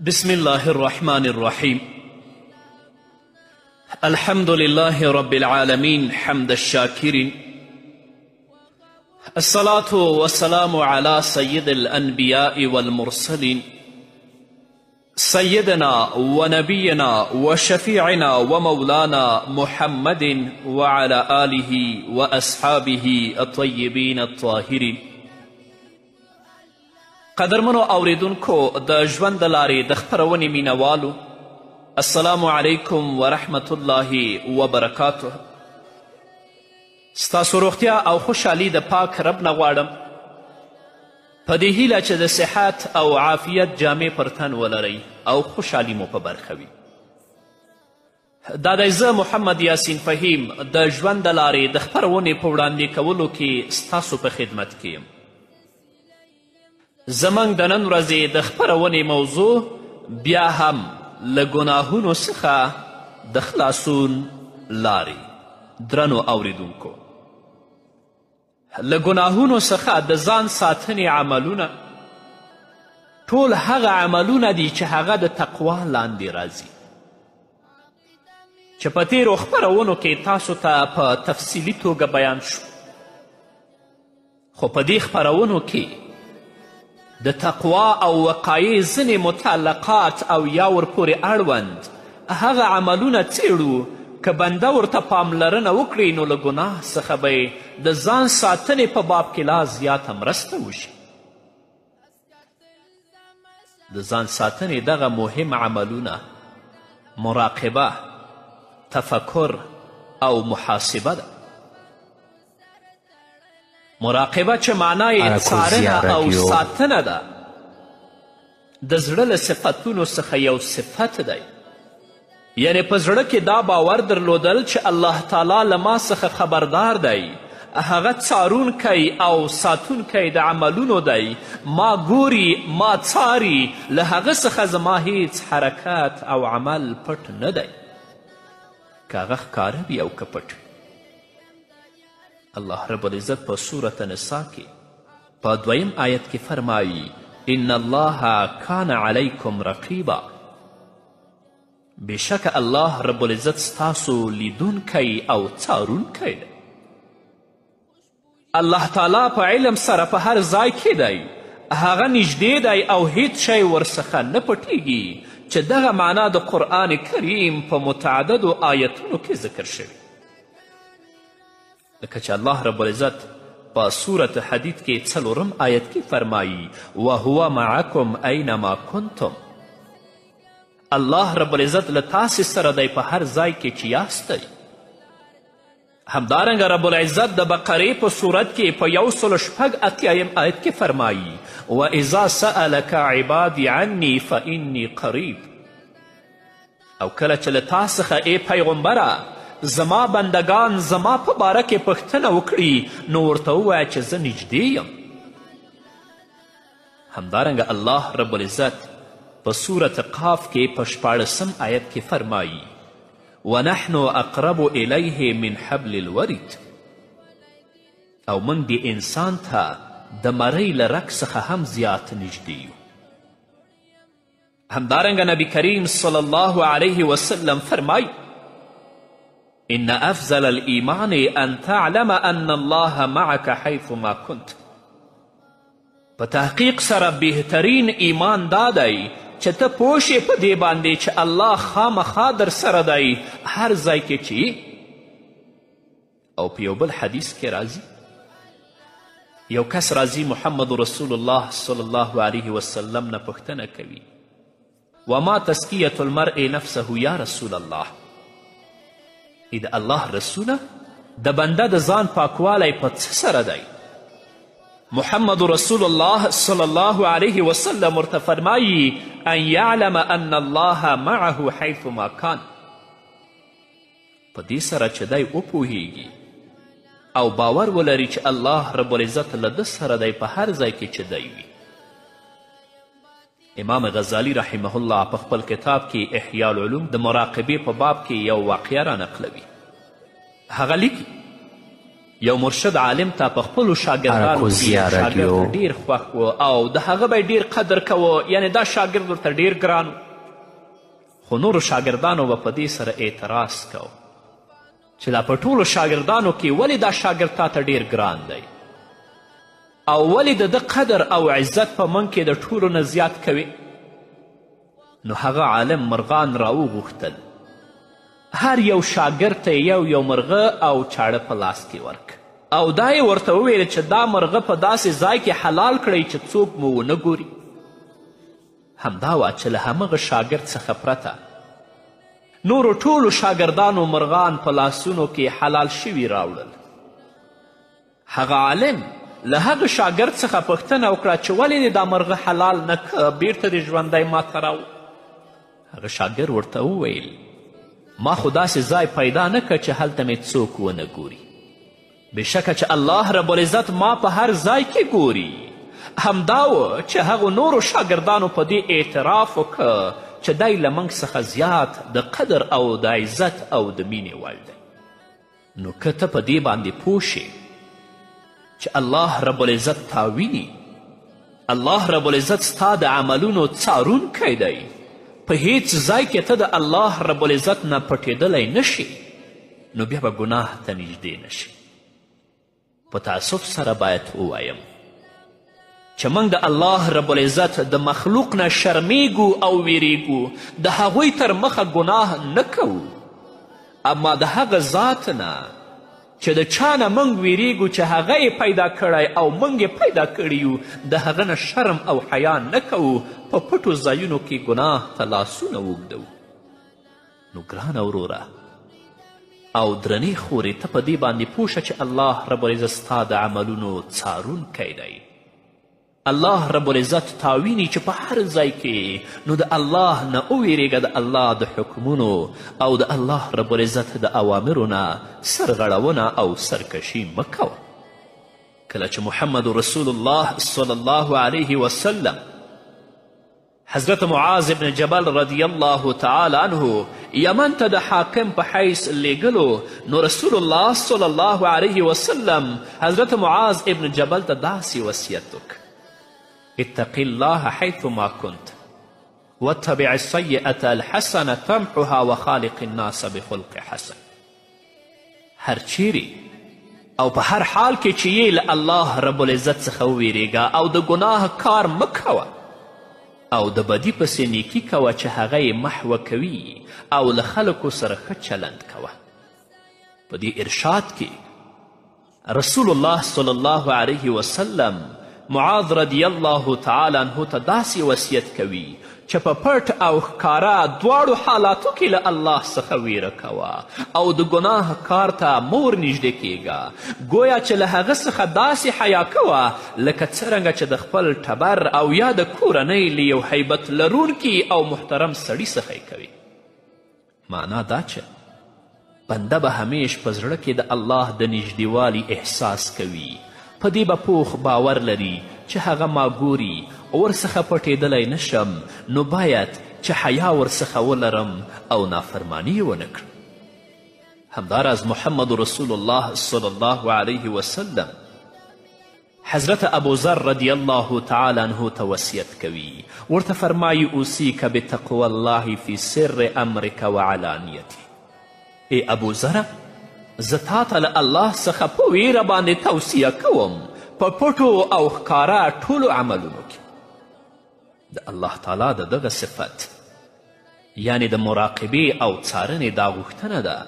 بسم الله الرحمن الرحيم الحمد لله رب العالمين حمد الشاكرين الصلاة والسلام على سيد الأنبياء والمرسلين سيدنا ونبينا وشفيعنا ومولانا محمد وعلى آله وأصحابه الطيبين الطاهرين قدرمنو اوریدونکو د ژوند د لارې د خپرونې مینوالو السلام علیکم ورحمت الله وبرکاته ستاسو روغتیا او خوشحالی د پاک رب نه غواړم په دې هیله چې د صحت او عافیت جامې پر تن ولرئ او خوشحالی مو په برخه وي دا دی زه محمد یاسین فهیم د ژوند د لارې د خپرونې په وړاندې کولو کې ستاسو په خدمت کې یم زموږ د نن ورځې د خپرونې موضوع بیا هم له ګناهونو څخه د خلاصون لارې درنو اوریدونکو له ګناهونو څخه د ځان ساتنې عملونه ټول هغه عملونه دي چې هغه د تقوا لاندې راځي چې په تیرو خپرونو کې تاسو ته تا په تفصیلي توګه بیان شو خو په دې خپرونو کې د تقوا او وقایې ځینې متعلقات او یا ورپورې اړوند هغه عملونه څېړو که بنده ورته پاملرنه وکړي نو له ګناه څخه به د ځان ساتنې په باب کې لا زیاته مرسته وشي د ځان ساتنې دغه مهم عملونه مراقبه تفکر او محاسبه ده مراقبه چې معنا یې څارنه او ساتنه ده د زړه له صفتونو څخه یو صفت دی یعنی په زړه کې دا باور درلودل چې الله تعالی له ما څخه خبردار دی هغه څارونکی او ساتونکی د عملونو دی ما ګوري ما څاري له هغه څخه زما هیڅ حرکت او عمل پټ نه دی که هغه ښکاره وي او که پټ وي الله رب العزت په سورة نساء کې په دویم آیت کې فرمایي ان الله کان علیکم رقیبا بشک الله رب العزت ستاسو لیدونکی او څارونکی دی الله تعالی په علم سره په هر ځای کې دی هغه نږدې دی او هیڅ شی ورڅخه نه پټیږي چې دغه معنا د قرآن کریم په متعددو آیتونو کې ذکر شوي لکه چې الله رب العزت په صورت حدید کې څلورم آیت کې فرمایی وهو معکم اینما کنتم الله رب العزت له تاسې سره دی په هر ځای کې چې یاستی همدارنګه رب العزت د بقرې په صورت کې په یو سلو شپږ اتیایم آیت کې فرمایي و اذا سألک عبادي عني فإني قریب او کله چې له تا څخه ای پیغمبره زما بندگان زما په باره کې پوښتنه وکړي نو ورته ووایه چې زه نږدې یم همدارنګه الله رب العزت په سورة قاف کې په شپاړسم آیت کې فرمایي ونحن اقرب الیه من حبل الورید او موږ د انسان ته د مرۍ له رګ څخه هم زیات نږدې یو همدارنګه نبی کریم صلی الله علیه وسلم فرمای ان افضل الايمان ان تعلم ان الله معك حيثما كنت په تحقیق سره بهترین ایمان دا دی چې ته پوه شې په دې باندې چې الله خامخا در سره دی هر ځای کې چې او په یو بل حدیث کې راځي یو کس راځي محمد رسول الله صلی الله علیه وسلم نه پوښتنه کوي وما تسکیت المرء نفسه یا رسول الله ای د الله رسوله د بنده د ځان پاکوالی په څه سره دی محمد رسول الله صلی الله علیه وسلم ورته فرمایی ان یعلم ان الله معه حیثما کان په دې سره چې دی وپوهیږي او باور ولري چې الله رب العزت له ده سره دی په هر ځای کې چې دی وي امام غزالی رحمه الله په خپل کتاب کې احیا العلوم د مراقبې په باب کې یو واقعه را نقلوي هغه لیکي یو مرشد عالم ته په خپلو شاګردانو شاګرد ډیر خوښ و او د هغه به ډیر قدر کوه یعنی دا شاګرد ورته ډیر ګران خو نورو شاګردانو به په دې سره اعتراض کو چې دا په ټولو شاګردانو کې ولې دا شاګرد تا ته ډیر ګران دی او ولې د ده قدر او عزت په موږ کې د ټولو نه زیات کوي نو هغه عالم مرغان راوغوښتل هر یو شاګرد ته یو یو مرغه او چاړه په لاس کې ورک او دا یې ورته وویل چې دا مرغه په داسې ځای کې حلال کړئ چې څوک مو ونه ګوري همدا وه چې له همغه شاګرد څخه پرته نورو ټولو شاګردانو مرغان په لاسونو کې حلال شوي راوړل هغه عالم له هغه شاګرد څخه پوښتنه وکړه چې ولې دې دا مرغه حلال نه که بیرته دې ژوندی ماته راو هغه شاګرد ورته وویل ما خو داسې ځای پیدا نه که چې هلته مې څوک ونه ګوري بېشکه چې الله رب العزت ما په هر ځای کې ګوري همدا و چې هغو نورو شاګردانو په دې اعتراف وکړ چې دی له موږ څخه زیات د قدر او د عزت او د مینې وړ دی نو که ته په دې باندې پوه چې الله رب العزت تا ویني الله رب العزت ستا د عملونو څارونکی دی په هیڅ ځای کې ته د الله رب العزت نه پټېدلی نشي نو بیا به ګناه ته نږدې نشي په تاسف سره باید ووایم چې موږ د الله رب العزت د مخلوق نه شرمیږو او ویریږو د هغوی تر مخه ګناه نه کوو اما د هغه ذات نه چې د چا نه موږ ویریږو چې هغه یې پیدا کړی او موږ یې پیدا کړي یو د هغه نه شرم او حیا نه کوو په پټو ځایونو کې ګناه ته لاسونه اوږدوو نو ګرانه وروره او درنې خورې ته په دې باندې پوه چې الله رب العزت ستا د عملونو څارونکی دی الله رب العزت تا ویني چې په هر ځای کې نو د الله نه وویرېږه د الله د حکمونو او د الله رب العزت د اوامرو نه سرغړونه او سرکشي مه کوه کله چې محمد رسول الله صلی الله علیه وسلم حضرت معاذ بن جبل رضی الله تعالی عنه یمن ته د حاکم په حیث لیږلو نو رسول الله صلی الله علیه وسلم حضرت معاذ ابن جبل ته داسې وصیت وکړ اتقي الله حيثما كنت واتبع السيئة الحسنة تمحها وخالق الناس بخلق حسن هر چیرې او په هر حال کې چې یې له الله رب العزت څخه وویریږه او د ګناه کار مه کوه او د بدی پسې نیکی کوه چې هغه یې محوه کوي او له خلکو سره ښه چلند کوه په دې ارشاد کې رسول الله صلی الله علیه وسلم معاذ رضی الله تعالی عنه ته داسې وصیت کوي چې په پټ او ښکاره دواړو حالاتو کې له الله څخه ویره کوه او د ګناه کار ته مور نږدې کیږه ګویا چې له هغه څخه داسې حیا کوه لکه څرنګه چې د خپل ټبر او یا د کورنۍ له یو هیبت لرونکي او محترم سړي څخه کوي معنا دا چې بنده به همیش په زړه کې د الله د نږدېوالي احساس کوي په دې به پوخ باور لري چې هغه ما ګوري او ورڅخه پټېدلی نشم نو باید چې حیا ورڅخه ولرم او نافرمانی یې ونه کړم همداراز محمد رسول الله صلی الله علیه وسلم حضرت ابوذر رضی الله تعالی عنه ته وصیت کوي ورته فرمایي اوصیک بتقوی الله فی سر امرک و علانیته ای ابوذره زه تا ته له الله څخه په ویره باندې توصیه کوم په پټو او ښکاره ټولو عملونو کې د الله تعالی د دغه صفت یعنی د مراقبې او څارنې دا غوښتنه ده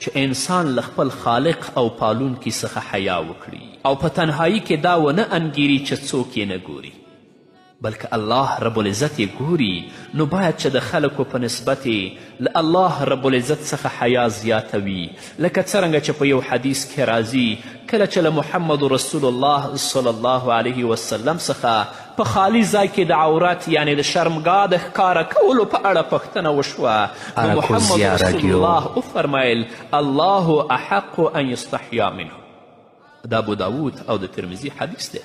چې انسان له خپل خالق او پالونکي څخه حیا وکړي او په تنهایی کې دا ونه انګیري چې څوک یې نه ګوري بلکه الله رب العزت یې ګوري نو باید چې د خلکو په نسبت له الله رب العزت څخه حیا زیاته وي لکه څرنګه چې په یو حدیث کې راځي کله چې له محمد رسول الله صلی الله علیه وسلم څخه په خالی ځای کې د عورت یعنی د شرمګا د ښکاره کولو په اړه پوښتنه وشوه نو محمد رسول الله وفرمیل الله احق ان یستحیا منه د ابو داود او د ترمذي حدیث دی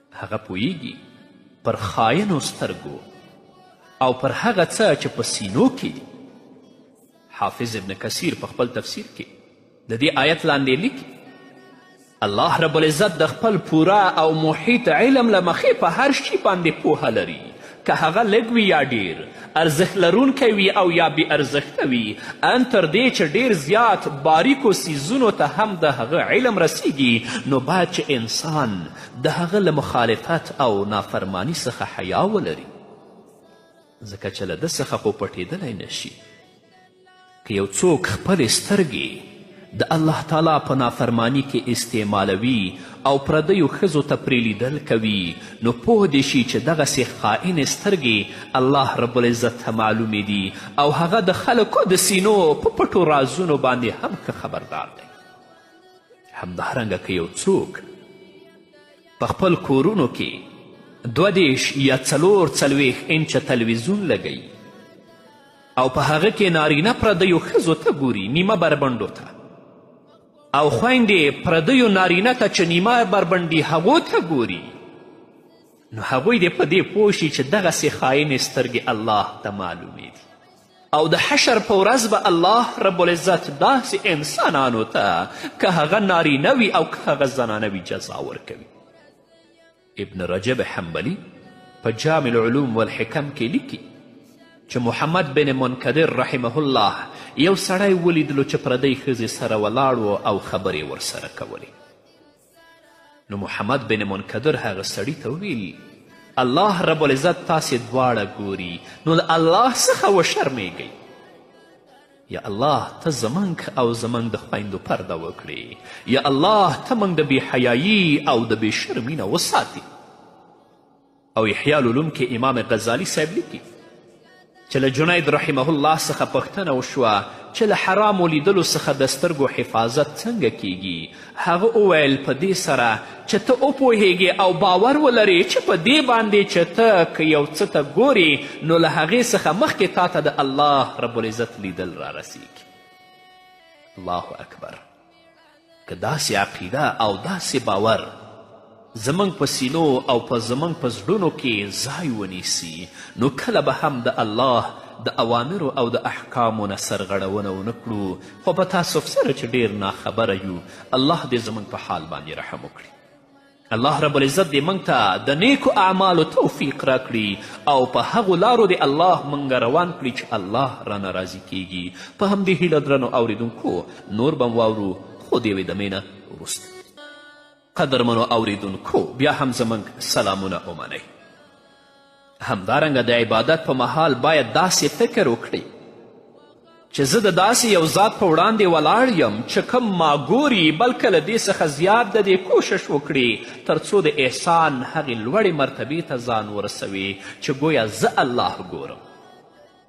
هغه پوهیږي پر خاینو سترګو او پر هغه څه چې په سینو کې دي حافظ ابن کثیر په خپل تفسیر کې د دې آیت لاندې لیکي الله رب العزت د خپل پوره او محیط علم له مخې په هر شي باندې پوهه لري که هغه لږ وي یا ډیر، ارزښت لرونکی وي او یا بې ارزښته وي، ان تر دې چې ډیر زیات باریکو څیزونو ته هم د هغه علم رسیږي، نو باید چې انسان د هغه له مخالفت او نافرماني څخه حیا ولري، ځکه چې له ده څخه خو پټیدلی نشي. که یو څوک خپلې سترګې د الله تعالی په نافرماني کې استعمالوي او پردیو ښځو ته پرې لیدل کوي نو پوه دې شي چې دغسې خاینې سترګې الله رب العزت ته معلومې دي او هغه د خلکو د سینو په پټو رازونو باندې هم ښه خبردار دی همدارنګه که یو څوک په خپل کورونو کې دوه دېرش یا څلور څلوېښت انچه تلویزیون لګوي او په هغه کې نارینه پردیو ښځو ته ګوري نیمه بربنډو ته او خویندې پردیو نارینه ته چې نیمه بربنډي هغو ته ګوري نو هغوی دې په دې پوه شي چې دغسې خاینې سترګې الله ته معلومې دي او د حشر په ورځ به الله رب العزت داسې انسانانو ته که هغه نارینه وي او که هغه زنانه وي جزا ورکوي ابن رجب حنبلي په جامع العلوم والحکم کې لیکي چې محمد بن منکدر رحمه الله یو سړی ولیدلو چې پردۍ ښځې سره ولاړ و او خبرې ورسره کولې نو محمد بن منکدر هغه سړي ته وویل الله رب العزت تاسې دواړه ګوري نو له الله څخه وشرمیږئ یا الله ته زمونږ او زمونږ د خویندو پرده وکړي یا الله ته مونږ د بې حیایي او د بې شرمي نه وساتي او احیا لولونکي امام غزالی صاحب لیکي چې له جنید رحمه الله څخه پوښتنه وشوه چې له حرامو لیدلو څخه د سترګو حفاظت څنګه کیږي هغه وویل په دې سره چې ته وپوهیږې او باور ولرې چې په دې باندې چې ته که یو څه ته ګورې نو له هغې څخه مخکې تا ته د الله رب العزت لیدل رارسیږي الله اکبر که داسې عقیده او داسې باور زموږ په سینو او په زموږ په زړونو کې ځای ونیسي نو کله به هم د الله د اوامرو او د احکامو نه سرغړونه ونه کړو خو په تاسف سره چې ډیر ناخبره یو الله دې زموږ په حال باندې رحم وکړي الله رب العزت دې موږ ته د نیکو اعمالو توفیق راکړي او په هغو لارو دې الله موږ روان کړي چې الله رانه راضي کیږي په همدې هیله درنو اوریدونکو نور به واورو خو د یوې دمې نه وروسته قدرمنو اوریدونکو بیا هم زموږ سلامونه ومنئ همدارنګه د عبادت په مهال باید داسې فکر وکړئ چې زه د داسې یو ذات په وړاندې ولاړ یم چې کوم ما ګوري بلکې له دې څخه زیات د دې کوشش وکړي تر څو د احسان هغې لوړې مرتبې ته ځان ورسوي چې ګویا زه الله ګورم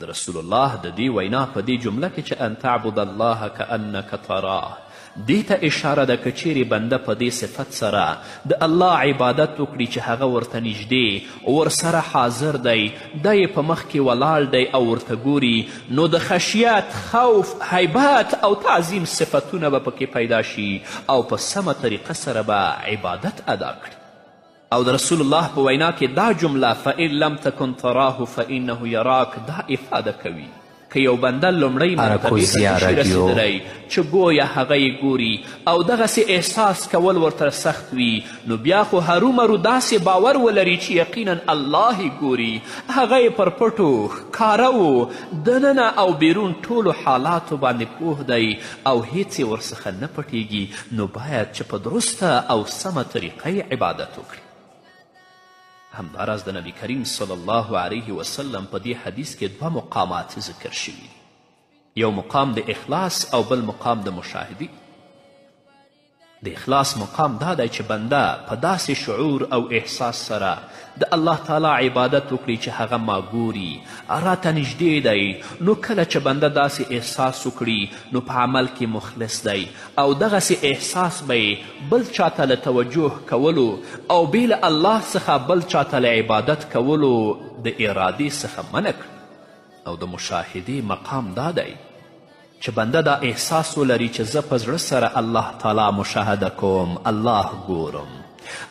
د رسول الله د دې وینا په دې جمله کې چې ان تعبد الله کانک تراه دې ته اشاره ده که چیرې بنده په دې صفت سره د الله عبادت وکړي چې هغه ورته نږدې ورسره حاضر دی دا یې په مخ کې ولاړ دی او ورته ګوري نو د خشیت خوف حیبت او تعظیم صفتونه به پکې پیدا شي او په سمه طریقه سره به عبادت ادا کړي او د رسول الله په وینا کې دا جمله فان لم تکن تراه فانه یراک دا افاده کوي که یو بنده لومړی مرتبې ته نشي رسېدلی چې ګویا هغه یې ګوري او دغسې احساس کول ورته سخت وي نو بیا خو هرومرو داسې باور ولري چې یقینا الله یې ګوري هغه یې پر پټو ښکارو دننه او بیرون ټولو حالاتو باندې پوه دی او هیڅ یې ورڅخه نه پټیږي نو باید چې په درسته او سمه طریقه یې عبادت وکړي همداراز د نبی کریم صلی الله علیه وسلم په دې حدیث کې دوه مقامات ذکر شوي یو مقام د اخلاص او بل مقام د مشاهدي د اخلاص مقام دا دی چې بنده په داسې شعور او احساس سره د الله تعالی عبادت وکړي چې هغه ما ګوري راته نږدې دی نو کله چې بنده داسې احساس وکړي نو په عمل کې مخلص دی او دغسې احساس به بل چاته له توجه کولو او بې له الله څخه بل چاته له عبادت کولو د ارادې څخه منع او د مشاهدې مقام دا دی چې بنده دا احساس ولري چې زه په زړه سره الله تعالی مشاهده کوم الله ګورم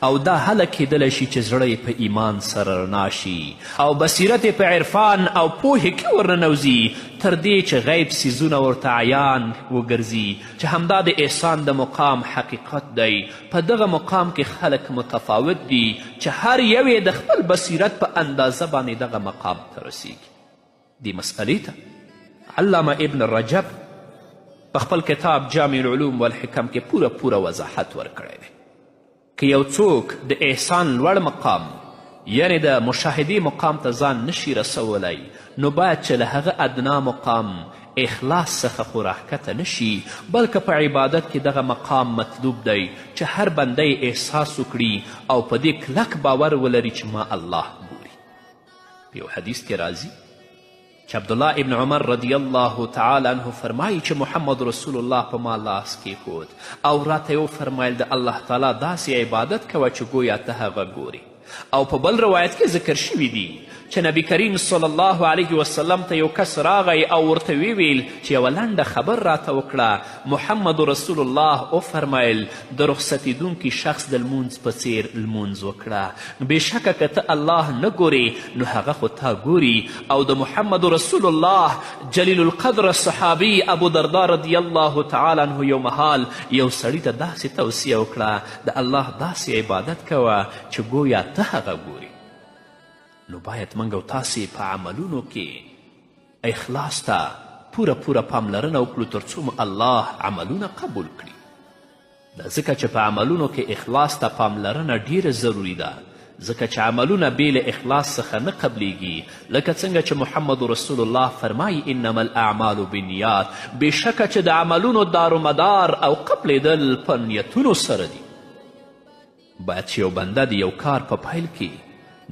او دا هله کیدلی شي چې زړه یې په ایمان سره رڼا شي او بصیرت یې په عرفان او پوهې کې ورننوځي تر دې چې غیب څیزونه ورته عیان وګرځي چې همدا د احسان د مقام حقیقت دی په دغه مقام کې خلک متفاوت دي چې هر یو د خپل بصیرت په اندازه باندې دغه مقام ته رسیږي دې مسئلې ته علامه ابن رجب په خپل کتاب جامع العلوم والحکم کې پوره پوره وضاحت ورکړی دی که یو څوک د احسان لوړ مقام یعنې د مشاهدې مقام ته ځان نشي رسولی نو باید چې له هغه ادنا مقام اخلاص څخه خو راښکته نشي بلکه په عبادت کې دغه مقام مطلوب دی چې هر بنده احساس وکړي او په دې کلک باور ولري چې ما الله ګوري په یو حدیث کې راځي چې عبدالله ابن عمر رضی الله تعالی عنه فرمایي چې محمد رسول الله په ما لاس کیښود او راته یې وفرمایل د الله تعالی داسې عبادت کوه چې ګویا ته هغه ګوري او په بل روایت کې ذکر شوي دي چې نبی کریم صلی الله علیه وسلم ته یو کس راغی او ورته ویې ویل چې یوه لنډه خبر راته وکړه محمد رسول الله وفرمایل د رخصتېدونکي شخص د لمونځ په څیر لمونځ وکړه بېشکه که ته الله نه ګورې نو هغه خو تا ګوري او د محمد رسول الله جلیل القدر صحابي ابو دردا رضی الله تعالی عنه یو مهال یو سړي ته داسې توصیه وکړه د الله داسې عبادت کوه چې ګویا ته هغه ګوري نو باید موږ او تاسې په عملونو کې اخلاص ته پوره پوره پاملرنه وکړو تر څو مو الله عملونه قبول کړي دا ځکه چې په عملونو کې اخلاص ته پاملرنه ډیره ضروري ده ځکه چې عملونه بې له اخلاص څخه نه قبلیږي لکه څنګه چې محمد رسول الله فرمایي انما الاعمال بنیات بېشکه چې د عملونو دارومدار او قبلېدل په نیتونو سره دي باید چې یو بنده د یو کار په پیل کې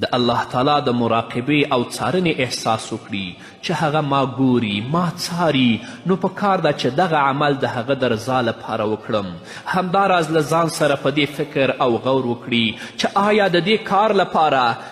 د الله تعالی د مراقبې او څارنې احساس وکړي چې هغه ما ګوري ما څاري نو په کار ده چې دغه عمل د هغه د رضا لپاره وکړم همداراز له ځان سره په دې فکر او غور وکړي چې آیا د دې کار لپاره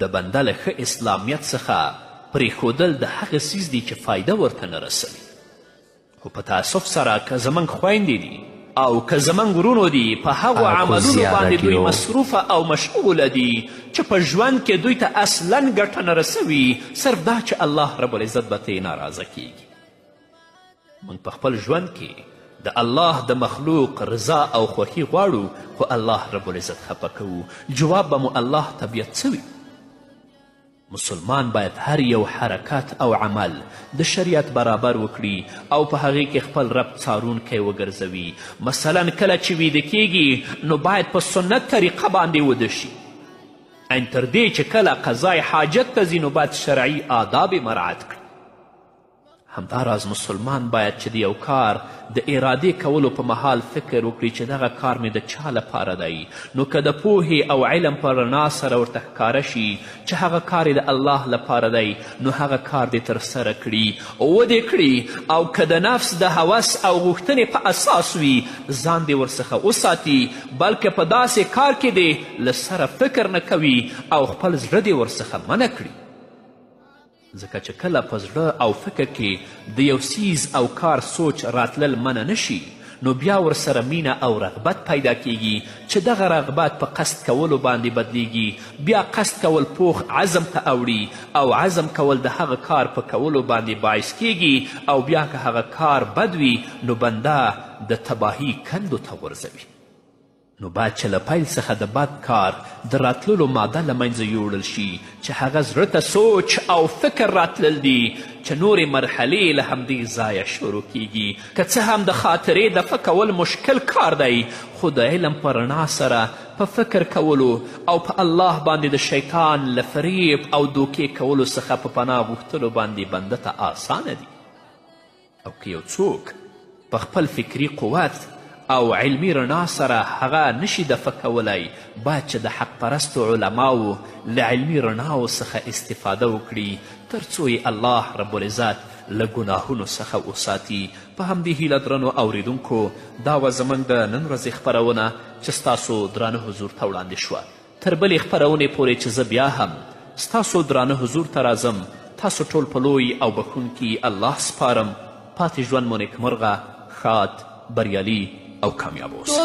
د بنده له ښه اسلامیت څخه پرېښودل د هغه څیز دي چې فایده ورته نه رسوي خو په تاسف سره که زموږ خویندې دي او که زموږ ورونو دي په هغو عملونو باندې دوی مصروفه او مشغوله دي چې په ژوند کې دوی ته اصلا ګټه نه رسوي صرف دا چې الله رب العزت به ترې ناراضه کیږي موږ په خپل ژوند کې د الله د مخلوق رضا او خوښي غواړو خو الله رب العزت خفه کوو جواب به مو الله ته بیا څه وي مسلمان باید هر یو حرکت او عمل د شریعت برابر وکړي او په هغې کې خپل رب څارونکی وګرځوي مثلا کله چې ویده کیږي نو باید په سنت طریقه باندې وده شي ان تر دې چې کله قضای حاجت ته ځي نو باید شرعي آداب مراعت کړي همداراز مسلمان باید چې د یو کار د ارادې کولو په مهال فکر وکړي چې دغه کار مې د چا لپاره دی نو که د پوهې او علم په رڼا سره ورته ښکاره شي چې هغه کار د الله لپاره دی نو هغه کار دې ترسره کړي او ودې کړي او که د نفس د هوس او غوښتنې په اساس وي ځان دې ورڅخه وساتي بلکې په داسې کار کې دې له سره فکر نه کوي او خپل زړه دې ورڅخه منع کړي ځکه چې کله په زړه او فکر کې د یو څیز او کار سوچ راتلل منع نه شي نو بیا ورسره مینه او رغبت پیدا کیږي چې دغه رغبت په قصد کولو باندې بدلیږي بیا قصد کول پوخ عزم ته اوړي او عزم کول د هغه کار په کولو باندې باعث کیږي او بیا که هغه کار بد وي نو بنده د تباهي کندو ته غورځوي نو باید چې له پیل څخه د بد کار د راتللو ماده له منځه یوړل شي چې هغه زړه ته سوچ او فکر راتلل دي چې نورې مرحلې له همدې ځایه شروع کیږي که څه هم د خاطرې دفع کول مشکل کار دی خو د علم په رڼا سره په فکر کولو او په الله باندې د شیطان له فریب او دوکې کولو څخه په پناه غوښتلو باندې بنده ته آسانه دي او که یو څوک په خپل فکري قوت او علمي رڼا سره هغه نشي دفع کولای باید چې د حق پرستو علماو له علمي رڼاو څخه استفاده وکړي تر څو یې الله رب العزت له ګناهونو څخه وساتي په همدې هیله درنو اوریدونکو دا وه زموږ د نن ورځې خپرونه چې ستاسو درانه حضور ته وړاندې شوه تر بلې خپرونې پورې چې زه بیا هم ستاسو درانه حضور ته راځم تاسو ټول په لوی او بخښونکي الله سپارم پاتې ژوند مو نیکمرغه ښاد بریالي او کامیاب اوسئ